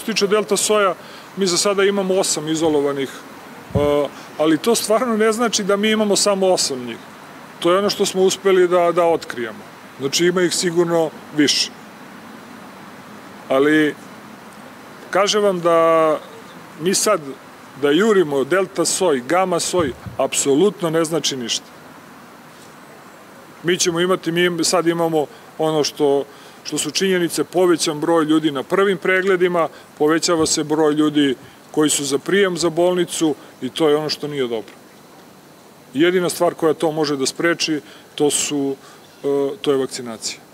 Što tiče delta soja, mi za sada imamo osam izolovanih, ali to stvarno ne znači da mi imamo samo osam njih. To je ono što smo uspeli da, da otkrijemo. Znači ima ih sigurno više. Ali, kažem vam da mi sad da jurimo delta soj, gama soj, apsolutno ne znači ništa. Mi ćemo imati, mi sad imamo ono što, što su činjenice, povećan broj ljudi na prvim pregledima, povećava se broj ljudi koji su za prijem za bolnicu i to je ono što nije dobro. Jedina stvar koja to može da spreči, to, su, e, to je vakcinacija.